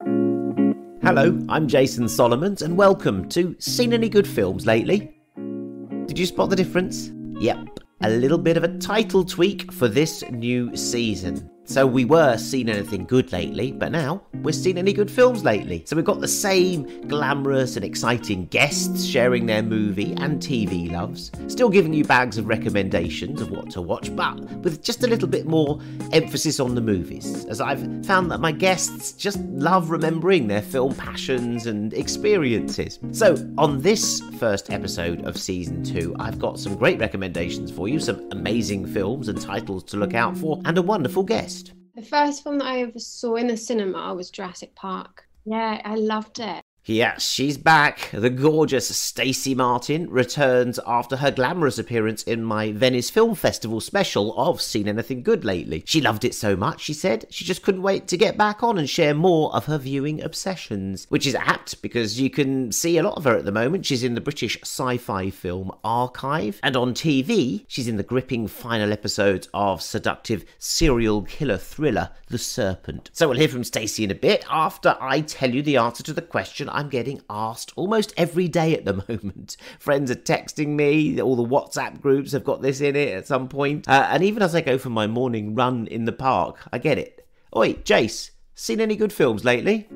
Hello, I'm Jason Solomons, and welcome to Seen Any Good Films Lately? Did you spot the difference? Yep, a little bit of a title tweak for this new season. So we were seeing anything good lately, but now we're seeing any good films lately. So we've got the same glamorous and exciting guests sharing their movie and TV loves, still giving you bags of recommendations of what to watch, but with just a little bit more emphasis on the movies, as I've found that my guests just love remembering their film passions and experiences. So on this first episode of season two, I've got some great recommendations for you, some amazing films and titles to look out for, and a wonderful guest. The first film that I ever saw in the cinema was Jurassic Park. Yeah, I loved it. Yes, she's back. The gorgeous Stacy Martin returns after her glamorous appearance in my Venice Film Festival special of Seen Anything Good lately. She loved it so much, she said, she just couldn't wait to get back on and share more of her viewing obsessions. Which is apt because you can see a lot of her at the moment. She's in the British sci fi film Archive, and on TV, she's in the gripping final episodes of seductive serial killer thriller The Serpent. So we'll hear from Stacy in a bit after I tell you the answer to the question I'm getting asked almost every day at the moment. Friends are texting me, all the WhatsApp groups have got this in it at some point. Uh, and even as I go for my morning run in the park, I get it. Oi, Jace, seen any good films lately?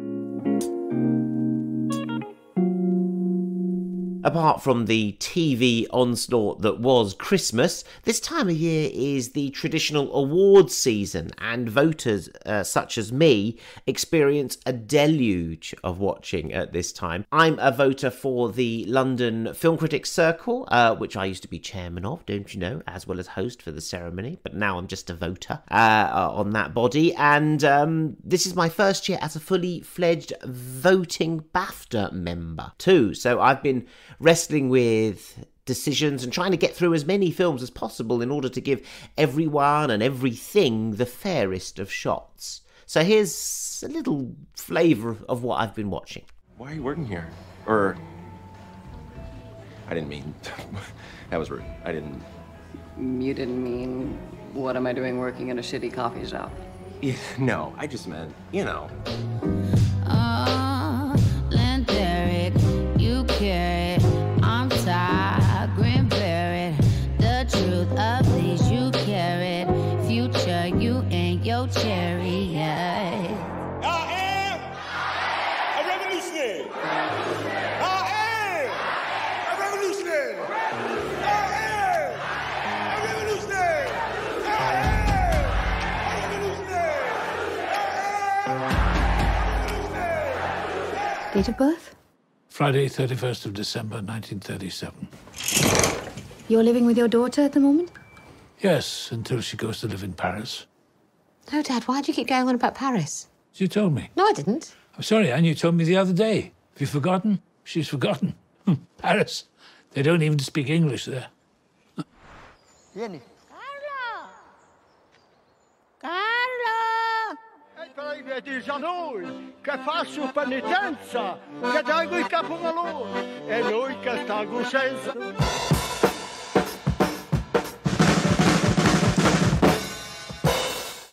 Apart from the TV onslaught that was Christmas, this time of year is the traditional awards season, and voters uh, such as me experience a deluge of watching at this time. I'm a voter for the London Film Critics Circle, uh, which I used to be chairman of, don't you know, as well as host for the ceremony, but now I'm just a voter uh, on that body, and um, this is my first year as a fully fledged voting BAFTA member, too. So I've been wrestling with decisions and trying to get through as many films as possible in order to give everyone and everything the fairest of shots. So here's a little flavour of what I've been watching. Why are you working here? Or. I didn't mean. that was rude. I didn't. You didn't mean, what am I doing working in a shitty coffee shop? Yeah, no, I just meant, you know. Ah, oh, Lynn Derrick, you carry chariot. I am a revolutionary. I am a revolutionary. I am a revolutionary. I am a revolutionary. Date of birth? Friday, 31st of December, 1937. You're living with your daughter at the moment? Yes, until she goes to live in Paris. No, Dad, why do you keep going on about Paris? You told me. No, I didn't. I'm sorry, Anne, you told me the other day. Have you forgotten? She's forgotten. Paris. They don't even speak English there. Vieni. Carlo! E poi dice a noi che faccio penitenza, che tengo il capo a loro e noi che stiamo senza.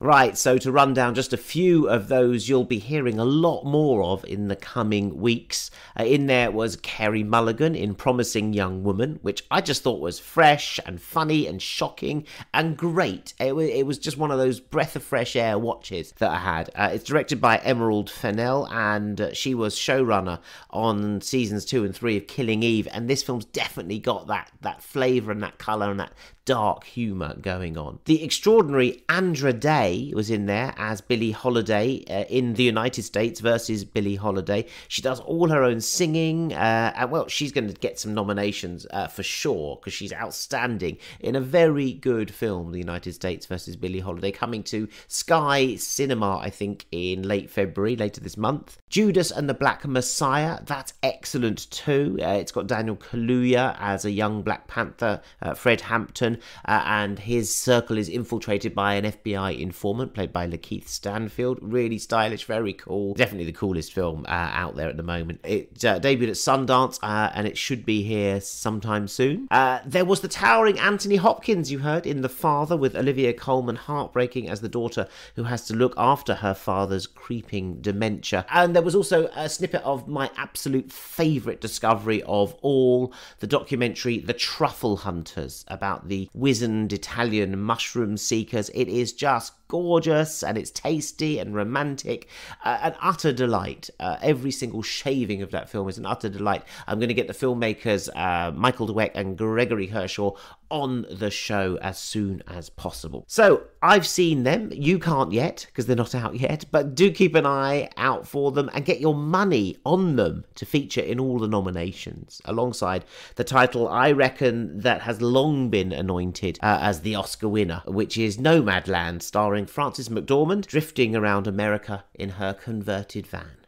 Right, so to run down just a few of those you'll be hearing a lot more of in the coming weeks. Uh, in there was Carey Mulligan in Promising Young Woman, which I just thought was fresh and funny and shocking and great. It, it was just one of those breath of fresh air watches that I had. Uh, it's directed by Emerald Fennell, and uh, she was showrunner on seasons two and three of Killing Eve. And this film's definitely got that that flavour and that colour and that dark humour going on. The extraordinary Andra Day was in there as Billie Holiday uh, in the United States versus Billie Holiday. She does all her own singing, uh, and well, she's going to get some nominations uh, for sure because she's outstanding in a very good film, The United States versus Billie Holiday, coming to Sky Cinema, I think, in late February, later this month. Judas and the Black Messiah, that's excellent too. Uh, it's got Daniel Kaluuya as a young Black Panther, uh, Fred Hampton, uh, and his circle is infiltrated by an FBI informant played by Lakeith Stanfield. Really stylish, very cool. Definitely the coolest film uh, out there at the moment. It uh, debuted at Sundance uh, and it should be here sometime soon. Uh, there was the towering Anthony Hopkins you heard in The Father with Olivia Colman, heartbreaking as the daughter who has to look after her father's creeping dementia. And there was also a snippet of my absolute favourite discovery of all the documentary The Truffle Hunters about the wizened Italian mushroom seekers. It is just gorgeous and it's tasty and romantic. Uh, an utter delight. Uh, every single shaving of that film is an utter delight. I'm going to get the filmmakers uh, Michael Dweck and Gregory Kershaw on the show as soon as possible. So I've seen them. You can't yet because they're not out yet, but do keep an eye out for them and get your money on them to feature in all the nominations alongside the title I reckon that has long been anointed uh, as the Oscar winner, which is Nomadland, starring Frances McDormand drifting around America in her converted van.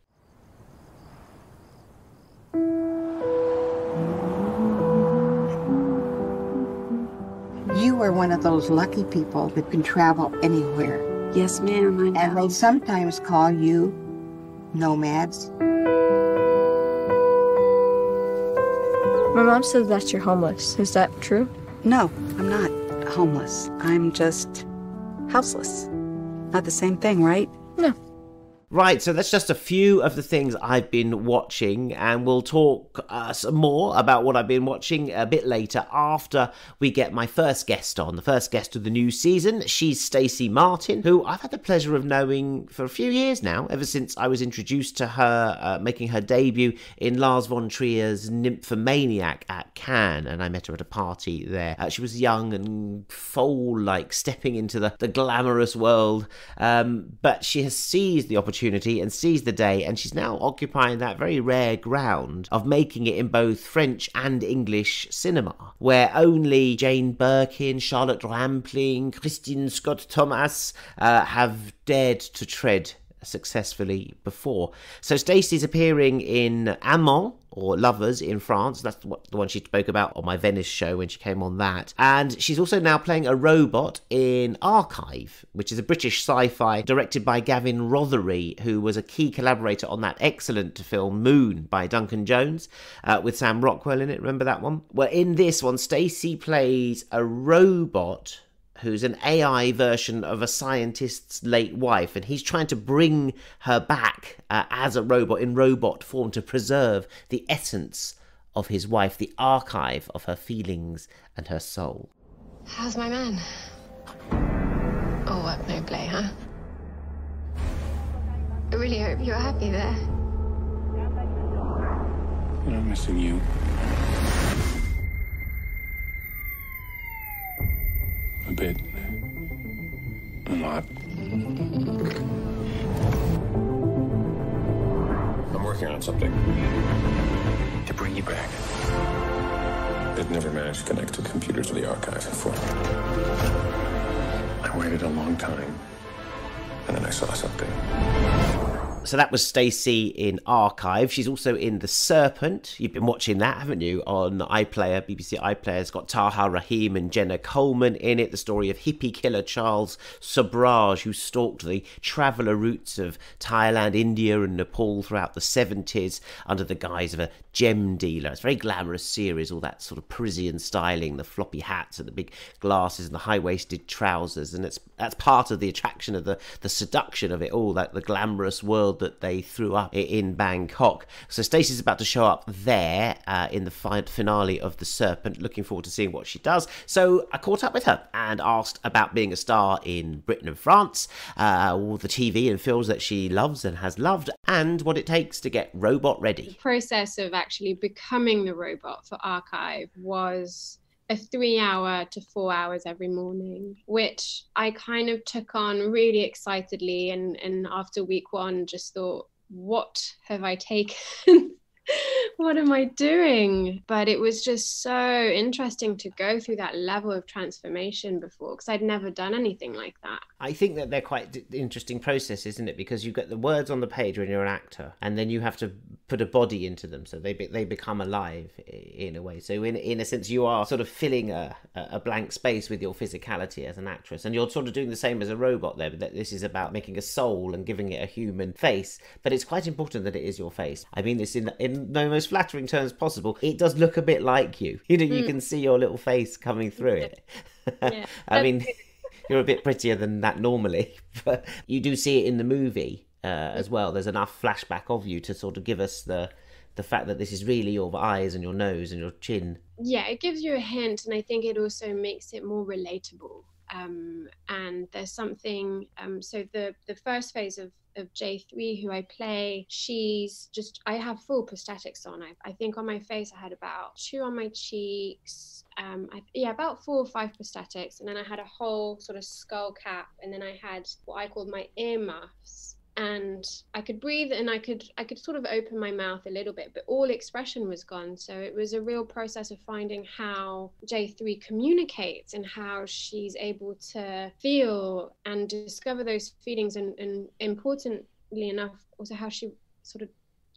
You are one of those lucky people that can travel anywhere. Yes, ma'am, I know. And they sometimes call you nomads. My mom says that you're homeless. Is that true? No, I'm not homeless. I'm just houseless. Not the same thing, right? Right, so that's just a few of the things I've been watching, and we'll talk uh, some more about what I've been watching a bit later after we get my first guest on, the first guest of the new season. She's Stacy Martin, who I've had the pleasure of knowing for a few years now, ever since I was introduced to her uh, making her debut in Lars von Trier's Nymphomaniac at Cannes, and I met her at a party there. Uh, she was young and foal-like, stepping into the, the glamorous world, um, but she has seized the opportunity and seized the day, and she's now occupying that very rare ground of making it in both French and English cinema, where only Jane Birkin, Charlotte Rampling, Kristin Scott Thomas uh, have dared to tread successfully before. So Stacy's appearing in Amant or Lovers in France. That's what, the one she spoke about on my Venice show when she came on that. And she's also now playing a robot in Archive, which is a British sci-fi directed by Gavin Rothery, who was a key collaborator on that excellent film Moon by Duncan Jones uh, with Sam Rockwell in it. Remember that one? Well, in this one, Stacy plays a robot who's an AI version of a scientist's late wife, and he's trying to bring her back uh, as a robot in robot form to preserve the essence of his wife, the archive of her feelings and her soul. How's my man? Oh, what no play, huh? I really hope you're happy there. I'm missing you. A bit. A lot. I'm working on something To bring you back. that never managed to connect a computer to the archive before. I waited a long time. And then I saw something. So that was Stacy in Archive. She's also in The Serpent. You've been watching that, haven't you, on iPlayer, BBC iPlayer. It's got Tahar Rahim and Jenna Coleman in it. The story of hippie killer Charles Sobhraj, who stalked the traveller routes of Thailand, India, and Nepal throughout the 70s under the guise of a gem dealer. It's a very glamorous series, all that sort of Parisian styling, the floppy hats and the big glasses and the high-waisted trousers. And it's that's part of the attraction of the, the seduction of it all, that the glamorous world that they threw up in Bangkok. So Stacy's about to show up there uh, in the fi- finale of The Serpent. Looking forward to seeing what she does. So I caught up with her and asked about being a star in Britain and France, uh, all the TV and films that she loves and has loved, and what it takes to get robot ready. The process of actually becoming the robot for archive was a three hour to four hours every morning which i kind of took on really excitedly. And and after week one just thought what have i taken what am I doing? But it was just so interesting to go through that level of transformation before because I'd never done anything like that. I think that they're quite d- interesting process, isn't it? Because you get the words on the page when you're an actor, and then you have to put a body into them, so they be, they become alive in a way. So in in a sense, you are sort of filling a a blank space with your physicality as an actress, and you're sort of doing the same as a robot there. But this is about making a soul and giving it a human face. But it's quite important that it is your face. I mean this in in the most flattering terms possible. It does look a bit like you. You know, you mm. can see your little face coming through it. Yeah. I mean. You're a bit prettier than that normally, but you do see it in the movie uh, as well. There's enough flashback of you to sort of give us the the fact that this is really your eyes and your nose and your chin. Yeah, it gives you a hint, and I think it also makes it more relatable. Um, and there's something. Um, so the the first phase of of J3 who I play, she's just I have full prosthetics on. I, I think on my face I had about two on my cheeks. Um, I, yeah, about four or five prosthetics, and then I had a whole sort of skull cap, and then I had what I called my ear muffs and I could breathe and I could I could sort of open my mouth a little bit, but all expression was gone. So it was a real process of finding how J3 communicates and how she's able to feel and discover those feelings and, and importantly enough also how she sort of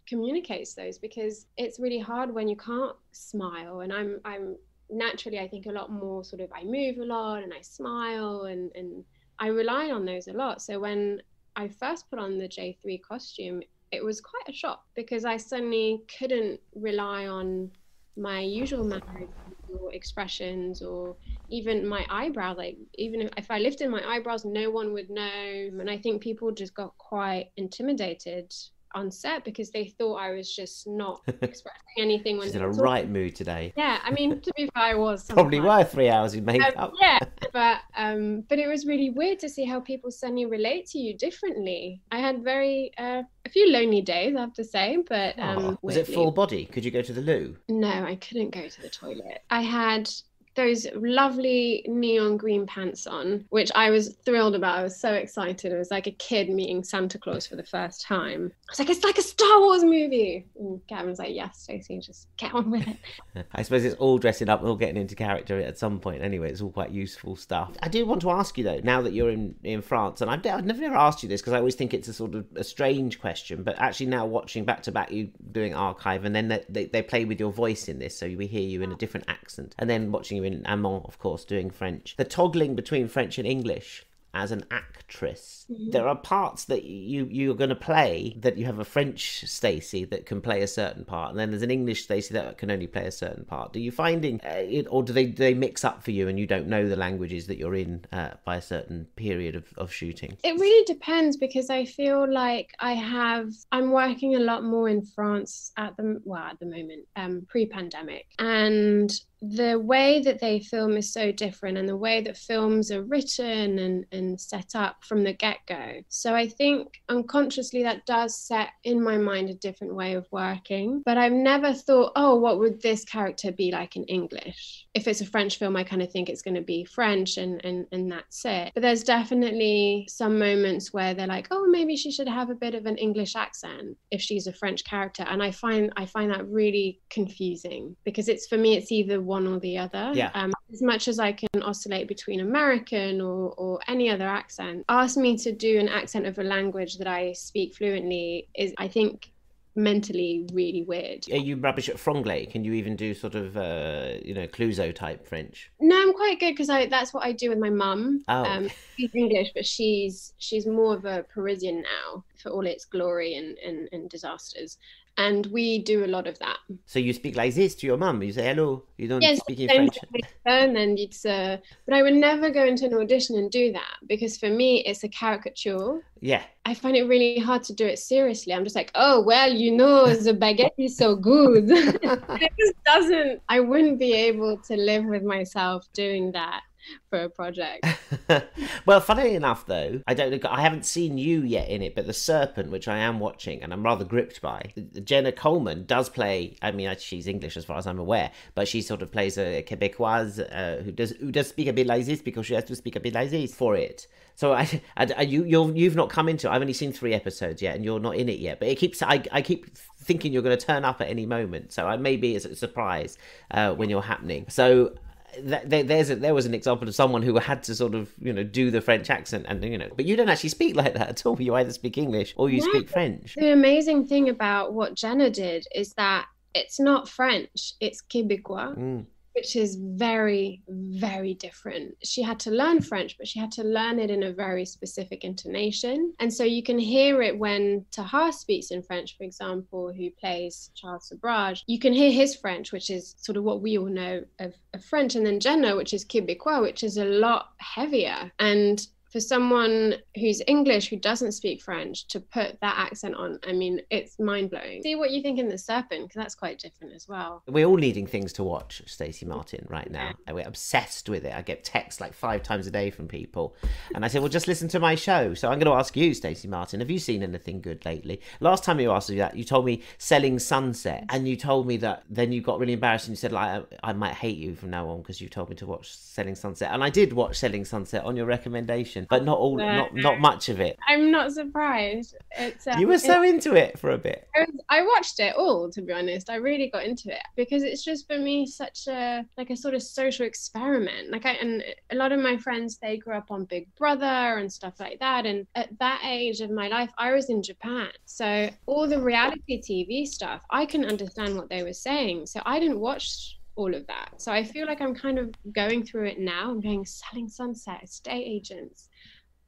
communicates those because it's really hard when you can't smile and I'm I'm naturally I think a lot more sort of I move a lot and I smile and and I rely on those a lot. So when I first put on the J3 costume, it was quite a shock because I suddenly couldn't rely on my usual manner or expressions or even my eyebrow like even if, if i lifted my eyebrows no one would know. And i think people just got quite intimidated on set because they thought I was just not expressing anything. When She's in a right mood today. Yeah, I mean, to be fair, I was probably were three hours in makeup. Um, yeah, but um, but it was really weird to see how people suddenly relate to you differently. I had very uh, a few lonely days, I have to say, but um, oh, was it full body? Could you go to the loo? No, I couldn't go to the toilet. I had those lovely neon green pants on, which I was thrilled about. I was so excited. It was like a kid meeting Santa Claus for the first time. I was like, it's like a Star Wars movie. And like, yes, Stacy, just get on with it. I suppose it's all dressing up, all getting into character at some point. Anyway, it's all quite useful stuff. I do want to ask you though, now that you're in in France, and I've, I've never, never asked you this because I always think it's a sort of a strange question, but actually now watching back to back you doing archive, and then they, they, they play with your voice in this, so we hear you in a different accent, and then watching you in Amant, of course, doing French. The toggling between French and English as an actress. Mm-hmm. There are parts that you you're going to play that you have a French Stacy that can play a certain part, and then there's an English Stacy that can only play a certain part. Do you finding uh, it, or do they do they mix up for you, and you don't know the languages that you're in uh, by a certain period of, of shooting? It really depends because I feel like I have I'm working a lot more in France at the well at the moment um, pre-pandemic, and the way that they film is so different and the way that films are written and, and set up from the get-go. So i think unconsciously that does set in my mind a different way of working. But i've never thought oh what would this character be like in english? If it's a french film i kind of think it's going to be french and, and and that's it. But there's definitely some moments where they're like oh maybe she should have a bit of an english accent if she's a french character. And i find i find that really confusing because it's for me it's either one or the other. Yeah. Um, as much as I can oscillate between American or, or any other accent, ask me to do an accent of a language that I speak fluently is, I think, mentally really weird. Are you rubbish at franglais? Can you even do sort of, uh, you know, Clouseau type French? No, I'm quite good because I that's what I do with my mum. Oh. Um, she's English, but she's she's more of a Parisian now for all its glory and, and, and disasters and we do a lot of that. So you speak like this to your mum? You say hello. You don't yes, speak in French. And it's uh, but I would never go into an audition and do that because for me it's a caricature. Yeah. I find it really hard to do it seriously. I'm just like, oh well, you know, the baguette is so good. it just doesn't. I wouldn't be able to live with myself doing that for a project. well, funny enough, though, I don't. I haven't seen you yet in it, but the Serpent, which I am watching, and I'm rather gripped by. Jenna Coleman does play. I mean, she's English as far as I'm aware, but she sort of plays a Quebecoise uh, who does who does speak a bit like this because she has to speak a bit like this for it. So I, I, you, you're, you've not come into. I've only seen three episodes yet, and you're not in it yet. But it keeps. I, I keep thinking you're going to turn up at any moment. So I maybe it's a surprise uh, when you're happening. So th- th- there's a, there was an example of someone who had to sort of you know do the French accent, and you know, but you don't actually speak like that at all. You either speak English or you Yeah. speak French. The amazing thing about what Jenna did is that it's not French, it's Quebecois, Mm. Which is very, very different. She had to learn French, but she had to learn it in a very specific intonation. And so you can hear it when Tahar speaks in French, for example, who plays Charles Sobhraj. You can hear his French, which is sort of what we all know of, of French, and then Jenna, which is Quebecois, which is a lot heavier. And for someone who's English who doesn't speak French to put that accent on, I mean, it's mind blowing. See what you think in The Serpent, because that's quite different as well. We're all needing things to watch, Stacy Martin, right now. And We're obsessed with it. I get texts like five times a day from people. And I say, well, just listen to my show. So I'm going to ask you, Stacy Martin, have you seen anything good lately? Last time you asked me that, you told me Selling Sunset. And you told me that then you got really embarrassed and you said, like, I, I might hate you from now on because you told me to watch Selling Sunset. And I did watch Selling Sunset on your recommendation, but not all, not, not much of it. I'm not surprised. It's um, You were so it- into it for a bit. I, was- I watched it all to be honest. I really got into it because it's just for me such a like a sort of social experiment. Like I and a lot of my friends they grew up on Big Brother and stuff like that. And at that age of my life, I was in Japan, so all the reality TV stuff, I couldn't understand what they were saying. So I didn't watch all of that. So I feel like I'm kind of going through it now. I'm going selling sunset, estate agents.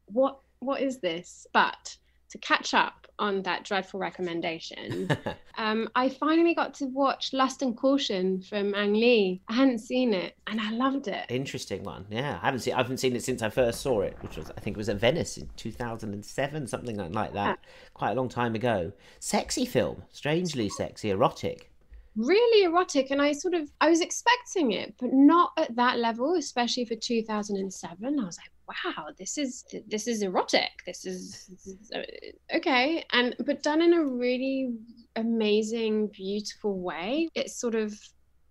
What what is this? But to catch up on that dreadful recommendation, um, I finally got to watch Lust and Caution from Ang Lee. I hadn't seen it and I loved it. Interesting one. Yeah, I haven't seen. I haven't seen it since I first saw it, which was I think it was at Venice in two thousand and seven, something like, like that. Quite a long time ago. Sexy film, strangely sexy, erotic. Really erotic, and I sort of I was expecting it, but not at that level, especially for 2007. I was like, wow, this is this is erotic. This is, this is uh, okay, and but done in a really amazing, beautiful way. It's sort of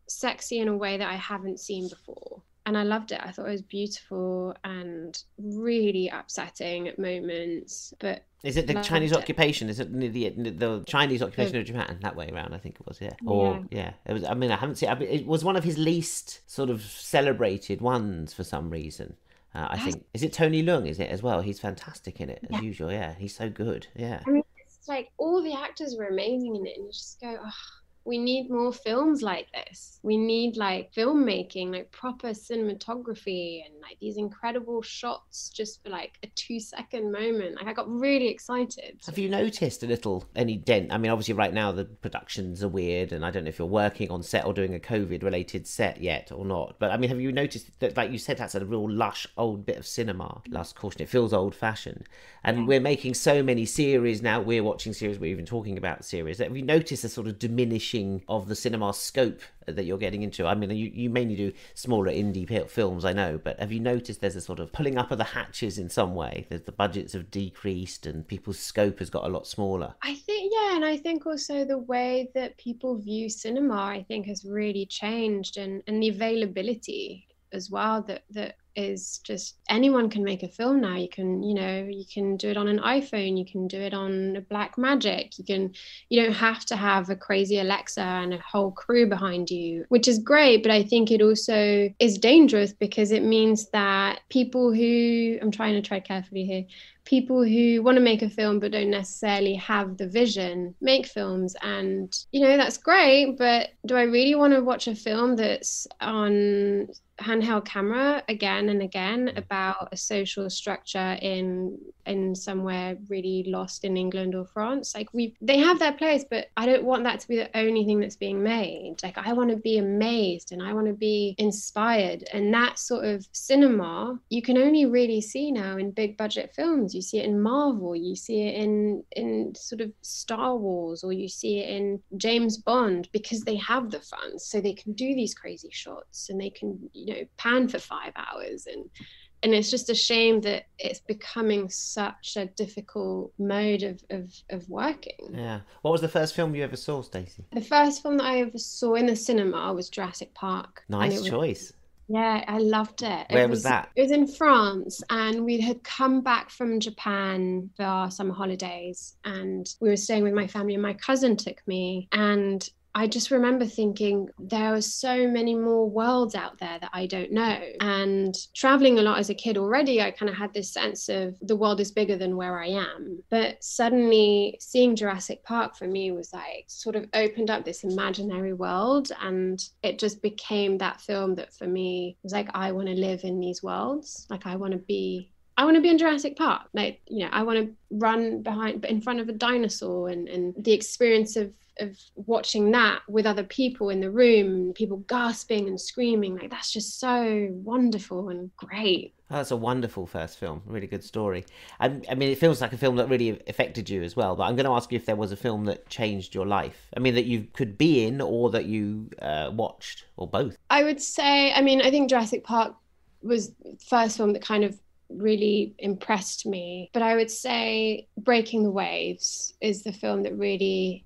sexy in a way that I haven't seen before. And I loved it. I thought it was beautiful and really upsetting at moments. But Is it the Chinese it. occupation? Is it the, the, the Chinese occupation of Japan that way around? I think it was. Yeah. Or yeah, it was. I mean, I haven't seen. I mean, it was one of his least sort of celebrated ones for some reason. Uh, I think is it Tony Leung? Is it as well? He's fantastic in it as Yeah. usual. Yeah, he's so good. Yeah. I mean, it's like all the actors were amazing in it, and you just go, oh, we need more films like this. We need like filmmaking, like proper cinematography, and like these incredible shots just for like a two second moment. Like I got really excited. Have you noticed a little any dent? I mean, obviously, right now the productions are weird, and I don't know if you're working on set or doing a COVID-related set yet or not. But I mean, have you noticed that, like you said, that's a real lush old bit of cinema. Last caution, it feels old-fashioned, and we're making so many series now. We're watching series. We're even talking about series. Have you noticed a sort of diminishing of the cinema scope that you're getting into? I mean, you you mainly do smaller indie films, I know, but have you noticed there's a sort of pulling up of the hatches in some way? That the budgets have decreased and people's scope has got a lot smaller. I think, yeah, and I think also the way that people view cinema, I think, has really changed, and and the availability as well. That that is just anyone can make a film now. You can, you know, you can do it on an iPhone. You can do it on a Blackmagic. You can, you don't have to have a crazy Alexa and a whole crew behind you, which is great. But I think it also is dangerous because it means that people who I'm trying to tread carefully here people who want to make a film but don't necessarily have the vision make films. And you know that's great but do i really want to watch a film that's on handheld camera again and again mm. about a social structure in in somewhere really lost in england or france? Like we they have their place but i don't want that to be the only thing that's being made. Like i want to be amazed and i want to be inspired. And that sort of cinema you can only really see now in big budget films you see it in marvel you see it in in sort of star wars or you see it in james bond because they have the funds so they can do these crazy shots and they can you know pan for five hours and and it's just a shame that it's becoming such a difficult mode of, of, of working. Yeah. What was the first film you ever saw, Stacy? The first film that I ever saw in the cinema was Jurassic Park. Nice it was- choice. Yeah, I loved it. It Where was that? It was in France, and we had come back from Japan for our summer holidays, and we were staying with my family, and my cousin took me, and I just remember thinking there are so many more worlds out there that I don't know. And traveling a lot as a kid already, I kind of had this sense of the world is bigger than where I am. But suddenly seeing Jurassic Park for me was like sort of opened up this imaginary world. And it just became that film that for me was like, I want to live in these worlds. Like, I want to be I want to be in Jurassic Park. Like, you know, I want to run behind in front of a dinosaur and, and the experience of of watching that with other people in the room, people gasping and screaming, like that's just so wonderful and great. Oh, that's a wonderful first film. Really good story. I, I, mean, it feels like a film that really affected you as well. But I'm going to ask you if there was a film that changed your life. I mean, that you could be in or that you uh, watched, or both. I would say, I mean, I think Jurassic Park was the first film that kind of really impressed me. But I would say Breaking the Waves is the film that really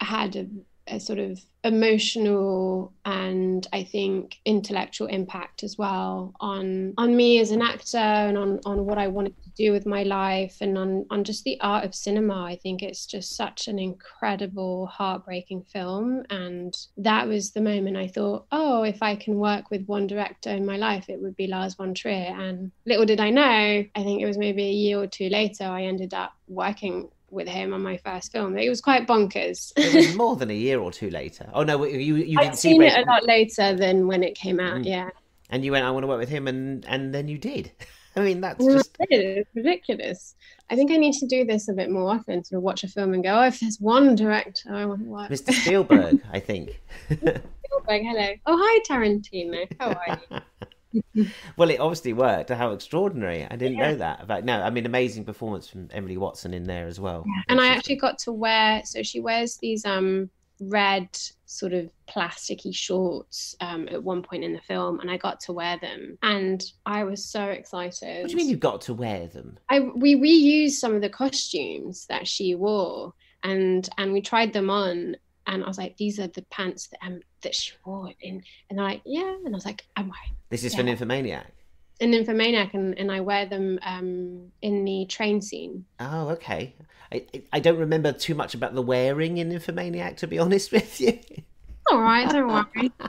had a, a sort of emotional and I think intellectual impact as well on on me as an actor and on on what I wanted to do with my life and on on just the art of cinema. I think it's just such an incredible, heartbreaking film. And that was the moment I thought, oh, if I can work with one director in my life, it would be Lars von Trier. And little did I know, I think it was maybe a year or two later, I ended up working with him on my first film. It was quite bonkers. it was more than a year or two later. Oh no, you you didn't I'd see seen it a lot later than when it came out. Mm. Yeah, and you went, I want to work with him, and and then you did. I mean, that's Well, just. It's ridiculous. I think I need to do this a bit more often. Sort of watch a film and go, oh, if there's one director I want to watch. Mr. Spielberg, I think. Spielberg, hello. Oh, hi, Tarantino. How are you? well, it obviously worked. How extraordinary! I didn't know that. About no, I mean, amazing performance from Emily Watson in there as well. and I actually got to wear. So she wears these um red sort of plasticky shorts um, at one point in the film, and I got to wear them, and I was so excited. What do you mean you got to wear them? I we reused some of the costumes that she wore, and and we tried them on, and I was like, these are the pants that um that she wore, and and they're like, yeah, and I was like, I'm wearing This is Yeah. for Nymphomaniac. an Nymphomaniac, and and I wear them um in the train scene. Oh, okay. I I don't remember too much about the wearing in Nymphomaniac, to be honest with you. All right, don't worry.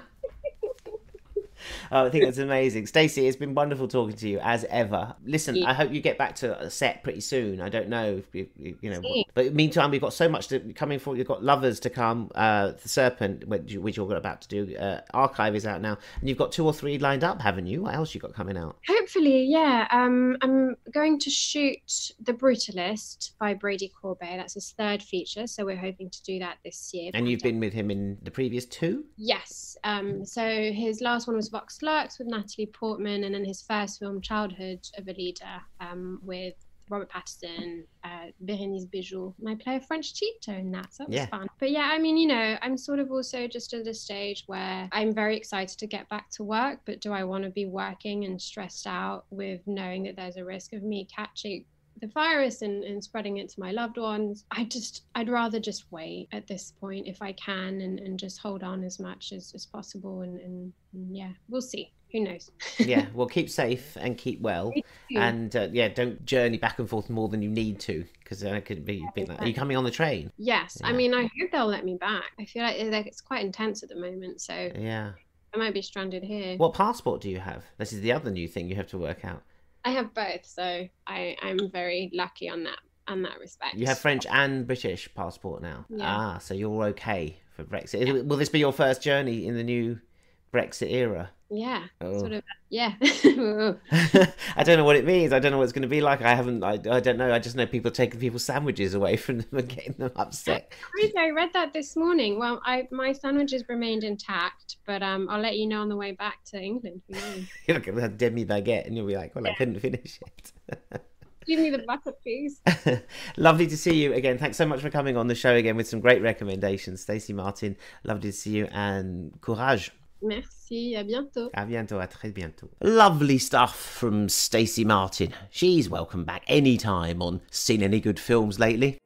Oh, I think that's amazing. Stacy, it's been wonderful talking to you as ever. Listen, Yeah. I hope you get back to a set pretty soon. I don't know if you, you you know, See. but meantime, we've got so much to coming for. You've got Lovers to come, uh, The Serpent, which, which you're about to do. Uh, Archive is out now, and you've got two or three lined up, haven't you? What else you got coming out? Hopefully, yeah. Um, I'm going to shoot The Brutalist by Brady Corbet. That's his third feature, so we're hoping to do that this year. And you've been with him in the previous two. Yes. Um, so his last one was Lux with Natalie Portman, and then his first film, Childhood of a Leader, um, with Robert Pattinson, uh, Berenice. And I play a French Cheeto in that, so that was Yeah. fun. But yeah, I mean, you know, I'm sort of also just at a stage where I'm very excited to get back to work, but do I want to be working and stressed out with knowing that there's a risk of me catching the virus and, and spreading it to my loved ones i just i'd rather just wait at this point if i can and, and just hold on as much as, as possible and, and, and yeah we'll see who knows yeah, well, keep safe and keep well, and uh, yeah, don't journey back and forth more than you need to, because then it could be bit like. Are you coming on the train? yes i mean i hope they'll let me back i feel like it's quite intense at the moment so Yeah. i might be stranded here What passport do you have? This is the other new thing you have to work out. I have both so i i'm very lucky on that on that respect You have French and British passport now. Yeah. Ah, so you're okay for Brexit. Will this be your first journey in the new Brexit era? yeah Oh. sort of yeah I don't know what it means. I don't know what it's going to be like. I haven't. I, I don't know. I just know people taking people's sandwiches away from them and getting them upset. Crazy, I read that this morning. Well, I my sandwiches remained intact, but um, I'll let you know on the way back to England. You're going to have demi baguette, and you'll be like, "Well, I couldn't finish it." Give me the butter, please. lovely to see you again. Thanks so much for coming on the show again with some great recommendations, Stacy Martin. Lovely to see you, and courage. Merci, à bientôt. À bientôt, à très bientôt. Lovely stuff from Stacy Martin. She's welcome back anytime on Seen Any Good Films lately.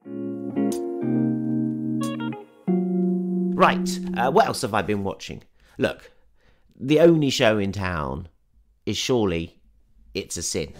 Right, uh, what else have I been watching? Look, the only show in town is surely It's a Sin.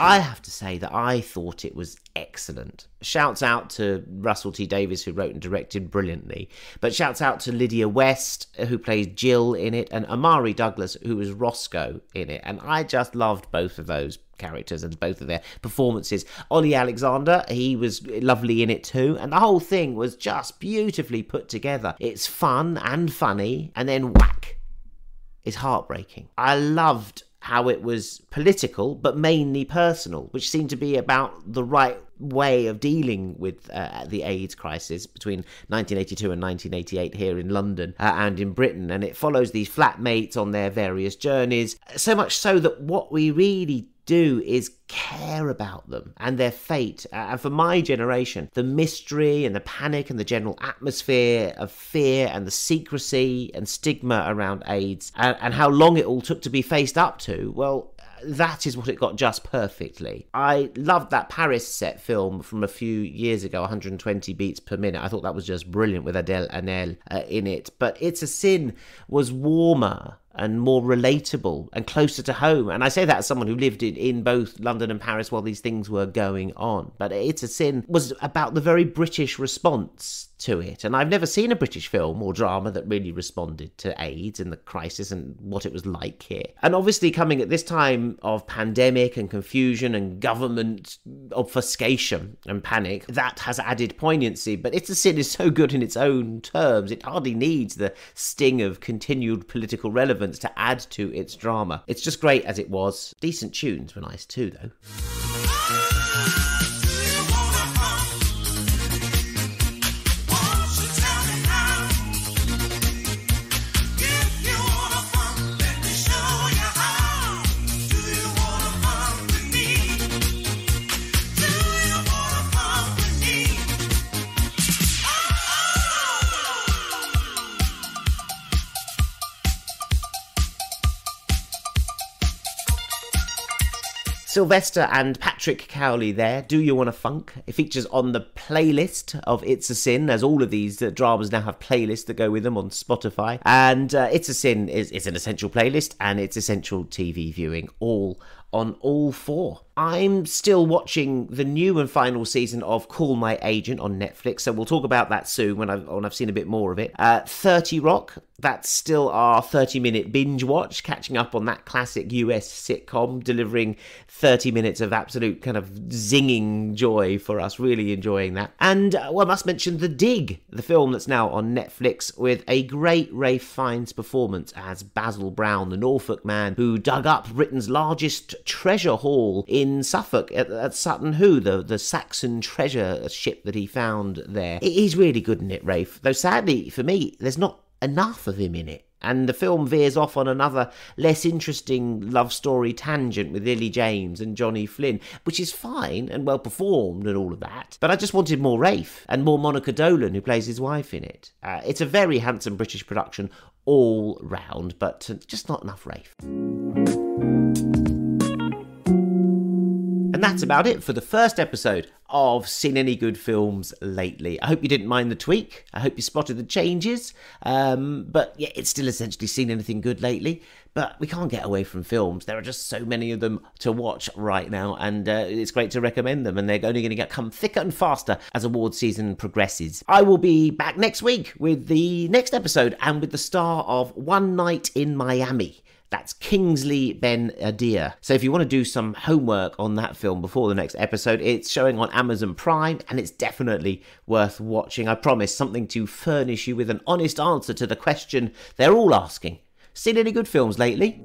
I have to say that I thought it was excellent. Shouts out to Russell T Davies, who wrote and directed brilliantly, but shouts out to Lydia West, who plays Jill in it, and Omari Douglas, who was Roscoe in it. And I just loved both of those characters and both of their performances. Ollie Alexander, he was lovely in it too, and the whole thing was just beautifully put together. It's fun and funny, and then whack, it's heartbreaking. I loved how it was political but mainly personal, which seemed to be about the right way of dealing with uh, the AIDS crisis between 1982 and 1988 here in London uh, and in Britain. And it follows these flatmates on their various journeys, so much so that what we really do is care about them and their fate. And for my generation, the mystery and the panic and the general atmosphere of fear and the secrecy and stigma around AIDS and, and how long it all took to be faced up to, well, that is what it got just perfectly. I loved that Paris set film from a few years ago, 120 beats per minute. I thought that was just brilliant with Adèle Haenel uh, in it. But It's a Sin was warmer and more relatable and closer to home. And I say that as someone who lived in, in both London and Paris while these things were going on. But It's a Sin was about the very British response to it. And I've never seen a British film or drama that really responded to AIDS and the crisis and what it was like here. And obviously, coming at this time of pandemic and confusion and government obfuscation and panic, that has added poignancy. But It's a Sin is so good in its own terms, it hardly needs the sting of continued political relevance to add to its drama. It's just great as it was. Decent tunes were nice too, though. Sylvester and Patrick Cowley there. Do You Wanna Funk? It features on the playlist of It's a Sin, as all of these uh, dramas now have playlists that go with them on Spotify. And uh, It's a Sin is, is an essential playlist and it's essential TV viewing all on all four. I'm still watching the new and final season of Call My Agent on Netflix, so we'll talk about that soon when I've, when I've seen a bit more of it. Uh, 30 Rock, that's still our 30 minute binge watch, catching up on that classic US sitcom, delivering 30 minutes of absolute kind of zinging joy for us, really enjoying that. And uh, well, I must mention The Dig, the film that's now on Netflix, with a great Ralph Fiennes performance as Basil Brown, the Norfolk man who dug up Britain's largest treasure haul in Suffolk at, at, Sutton Hoo, the, the Saxon treasure ship that he found there. He's really good in it, Ralph. Though sadly for me, there's not enough of him in it. And the film veers off on another less interesting love story tangent with Lily James and Johnny Flynn, which is fine and well performed and all of that. But I just wanted more Ralph and more Monica Dolan, who plays his wife in it. Uh, it's a very handsome British production all round, but just not enough Ralph. And that's about it for the first episode of Seen Any Good Films Lately. I hope you didn't mind the tweak. I hope you spotted the changes. Um, but yeah, it's still essentially seen anything good lately. But we can't get away from films. There are just so many of them to watch right now, and uh, it's great to recommend them. And they're only going to come thicker and faster as award season progresses. I will be back next week with the next episode and with the star of One Night in Miami. That's Kingsley Ben Adir. So if you want to do some homework on that film before the next episode, it's showing on Amazon Prime and it's definitely worth watching. I promise something to furnish you with an honest answer to the question they're all asking. Seen any good films lately?